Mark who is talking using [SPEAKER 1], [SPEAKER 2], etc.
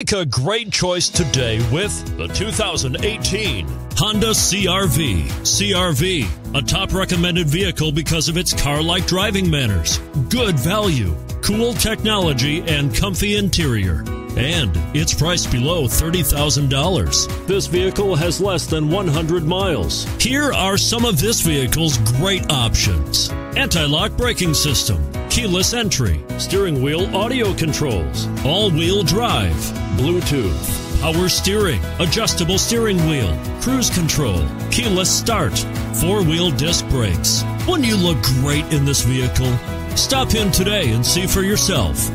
[SPEAKER 1] Make a great choice today with the 2018 Honda CRV. CRV, a top recommended vehicle because of its car like driving manners, good value, cool technology, and comfy interior. And it's priced below $30,000. This vehicle has less than 100 miles. Here are some of this vehicle's great options anti lock braking system keyless entry, steering wheel audio controls, all wheel drive, Bluetooth, power steering, adjustable steering wheel, cruise control, keyless start, four wheel disc brakes. Wouldn't you look great in this vehicle? Stop in today and see for yourself.